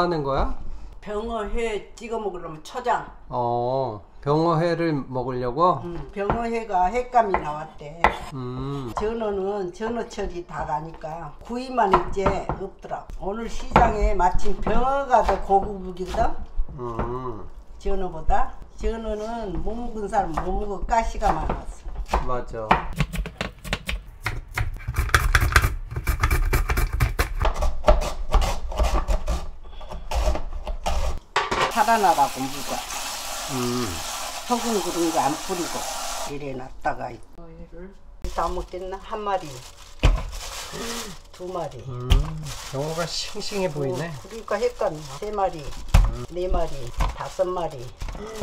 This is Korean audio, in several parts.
하는 거야? 병어회 찍어 먹으려면 초장. 어, 병어회를 먹으려고? 음, 병어회가 횟감이 나왔대. 음, 전어는 전어철이 다 가니까 구이만 있지 없더라. 오늘 시장에 마침 병어가 더 고급이거든. 음, 전어보다. 전어는 못 먹은 사람 못 먹어 가시가 많았어. 맞아. 살아나라고 무가 음, 소금 그런 거 안 뿌리고 이래 놨다가 얘를 다 먹겠나? 한 마리. 두 마리. 음, 병어가 싱싱해 보이네. 어, 그러니까 헷갈려. 세 마리 네 마리 다섯 마리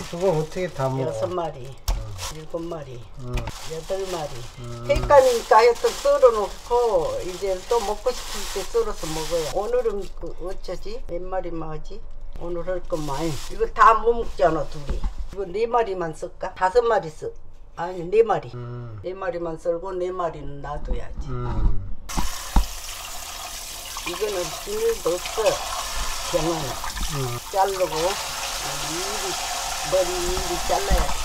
그거 어떻게 다 먹어? 여섯 마리 일곱 마리 음, 여덟 마리. 헷갈리니까 하여튼 썰어놓고 이제 또 먹고 싶을 때 썰어서 먹어요. 오늘은 그 어쩌지? 몇 마리만 하지 오늘 할 것만 이거 다 못 먹잖아 둘이. 이거 네 마리만 쓸까? 다섯 마리 써 아니 네 마리. 음, 네 마리만 썰고 네 마리는 놔둬야지. 음, 이거는 비닐도 없어. 병원은 음. 자르고 미리 머리 미리 잘라야 돼.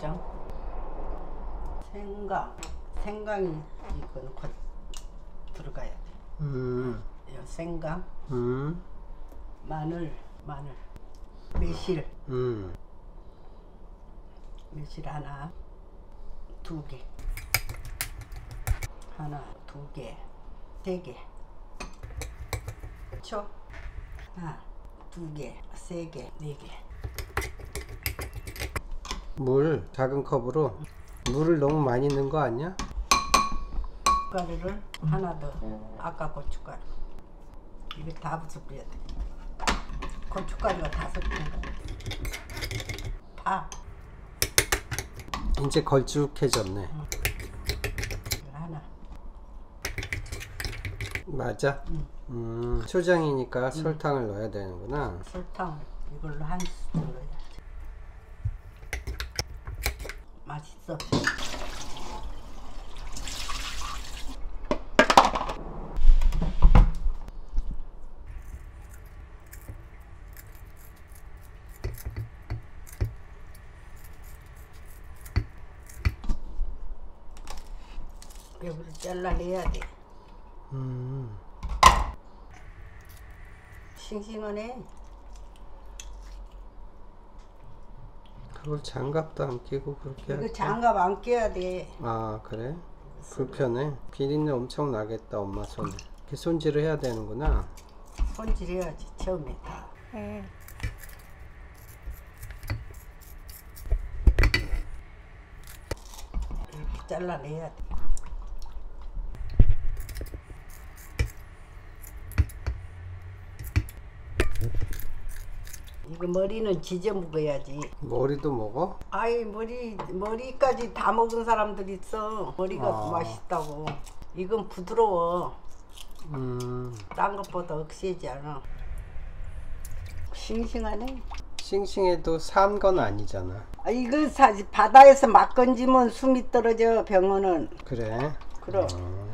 장 생강. 생강이 이건 곧 들어가야 돼. 음, 요 생강 음, 마늘 마늘 매실 음, 매실 하나 두 개. 하나, 두 개, 세 개. 초 하나, 두 개, 세 개, 네 개. 물 작은 컵으로 물을 너무 많이 넣은 거 아니야? 고춧가루를 하나 더. 아까 고춧가루. 이거 다 부숴버려야 돼. 고춧가루가 다섯 개. 파. 이제 걸쭉해졌네. 이거 하나. 맞아? 음, 초장이니까 설탕을 넣어야 되는구나. 설탕을 이걸로 한 스푼 넣어야지. 맛있어. 여기를 잘라내야 돼. 음, 싱싱하네. 그걸 장갑도 안 끼고 그렇게 이거 할게. 장갑 안 껴야 돼. 아 그래? 불편해? 비린내 엄청 나겠다 엄마 손에. 이렇게 손질을 해야 되는구나. 손질해야지 처음에 다. 이렇게 잘라내야 돼. 이거 머리는 지져 먹어야지. 머리도 먹어? 아이 머리 머리까지 다 먹은 사람들 있어. 머리가 아. 맛있다고. 이건 부드러워. 음, 딴 것보다 억세지 않아. 싱싱하네. 싱싱해도 산 건 아니잖아. 아, 이거 사실 바다에서 막 건지면 숨이 떨어져 병어는. 그래? 그럼. 어,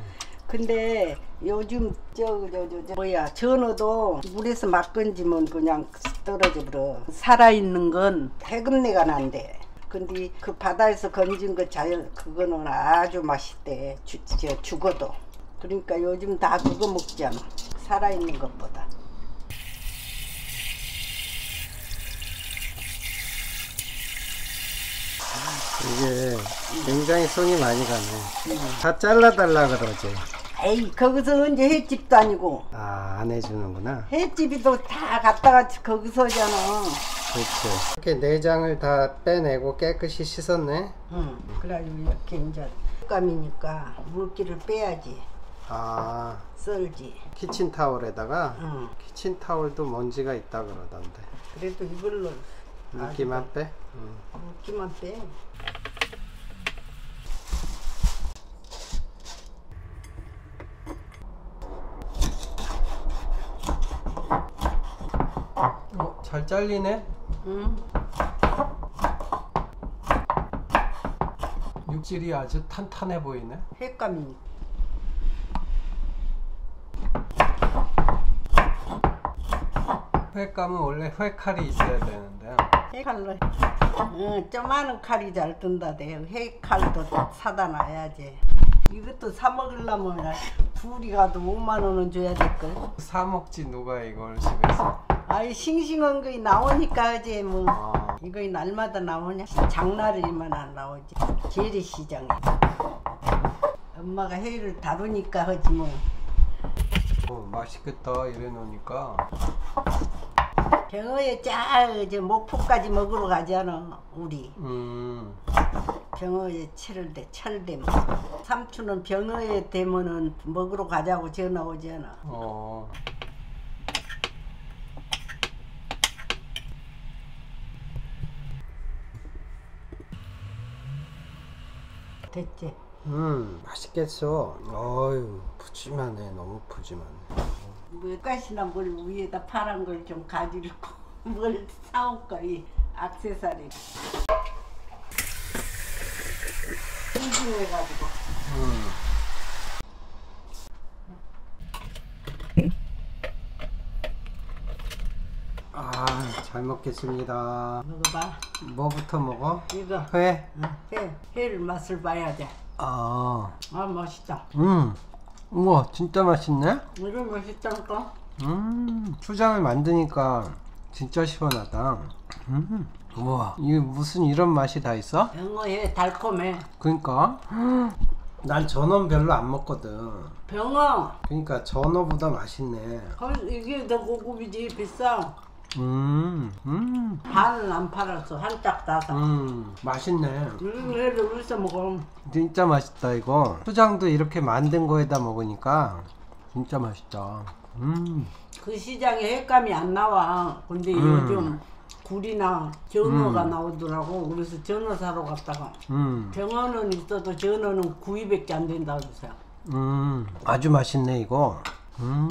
근데 요즘 저저 저 저 뭐야 전어도 물에서 막 건지면 그냥 떨어져 버려. 살아 있는 건 해금내가 난대. 근데 그 바다에서 건진 거 자연 그거는 아주 맛있대. 주, 저 죽어도. 그러니까 요즘 다 그거 먹잖아. 살아 있는 것보다. 이게 굉장히 손이 많이 가네. 다 잘라달라 그러지. 에이 거기서 언제 횟집도 아니고 아, 안 해주는구나. 횟집이도 다 갔다가 거기서잖아. 그렇지. 이렇게 내장을 다 빼내고 깨끗이 씻었네. 응. 그래가지고 이렇게 이제 감이니까 물기를 빼야지. 아, 썰지. 키친타올에다가 응. 키친타올도 먼지가 있다 그러던데. 그래도 이걸로 물기만 빼? 음. 물기만 빼. 잘 잘리네? 응. 육질이 아주 탄탄해 보이네. 횟감이. 횟감은 원래 회칼이 있어야 되는데. 회칼로. 응, 조만한 칼이 잘 뜬다대요 회칼도 사다 놔야지. 이것도 사 먹으려면 둘이 가도 5만 원은 줘야 될걸. 사 먹지 누가 이걸 집에서. 아이 싱싱한 거 나오니까 하지 뭐. 아, 이거 날마다 나오냐? 장날이만 안 나오지. 재래시장에. 엄마가 회를 다루니까 하지 뭐. 어, 맛있겠다 이래 놓으니까 병어에 짜 이제 목포까지 먹으러 가잖아 우리 음 병어에 철을 대 철대 삼촌은 병어에 되면은 먹으러 가자고 전화 오잖아 어. 됐지? 음 맛있겠어. 어유 푸짐하네. 너무 푸짐하네. 뭐가시나 뭘 위에다 파란 걸 좀 가지고 뭘 사올까 이 액세서리. 싱싱해가지고 음. 아 잘 먹겠습니다 먹어봐 뭐부터 먹어? 이거 회? 응, 회 회를 맛을 봐야 아, 돼아 맛있다 음, 우와, 진짜 맛있네. 이거 맛있다니까 음, 초장을 만드니까 진짜 시원하다. 음, 우와, 이게 무슨 이런 맛이 다 있어? 병어에 달콤해 그러니까 난 전어는 별로 안 먹거든. 병어 그러니까 전어보다 맛있네. 어, 이게 더 고급이지 비싸 음, 음, 반은 안 팔았어. 한짝 따서 음, 맛있네. 이런 회를 어디서 먹어. 진짜 맛있다 이거. 초장도 이렇게 만든 거에다 먹으니까 진짜 맛있다. 음, 그 시장에 횟감이 안 나와. 근데 음. 요즘 굴이나 전어가 나오더라고. 그래서 전어 사러 갔다가. 음, 병어는 있어도 전어는 구이밖에 안 된다고 그래서 음, 아주 맛있네 이거. 음.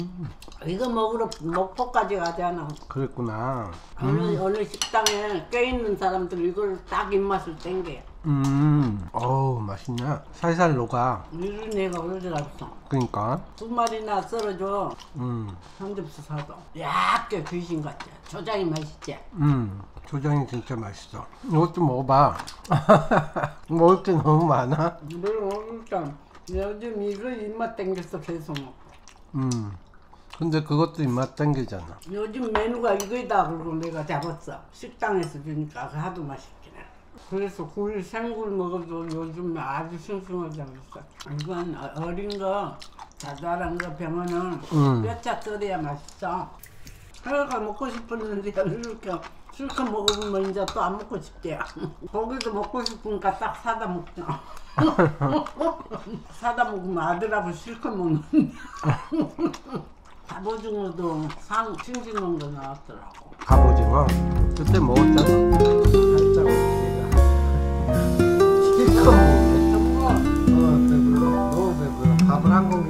이거 먹으러 목포까지 가잖아 그랬구나. 어느, 어느 식당에 껴 있는 사람들 이걸 딱 입맛을 땡겨 음, 어우, 맛있네. 살살 녹아. 이런 애가 어디 갔어 그니까. 두 마리나 썰어줘 음, 한 접시 사도 약게 귀신 같지 초장이 맛있지 음, 초장이 진짜 맛있어. 이것 좀 먹어봐. 먹을 게 너무 많아. 뭘 일단 요즘 이거 입맛 땡겼어 계속 음, 근데 그것도 입맛 당기잖아. 요즘 메뉴가 이거다 그러고 내가 잡았어. 식당에서 주니까 하도 맛있긴 해 그래서 굴 생굴 먹어도 요즘 아주 맛있어. 이건 어- 어린 거 자잘한 거 병어는 음. 뼈차 썰어야 맛있어. 하루가 먹고 싶었는데 이렇게 실컷 먹으면 이제 또 안 먹고 싶대 고기도 먹고 싶으니까 딱 사다 먹자 사다 먹으면 아들하고 실컷 먹는데. 갑오징어도 상 싱싱한 거 나왔더라고. 갑오징어? 그때 먹었잖아. 살짝 먹으니까. 실컷 먹었어 너무 어, 배불러. 어, 너무 배불러. 밥을 한 공기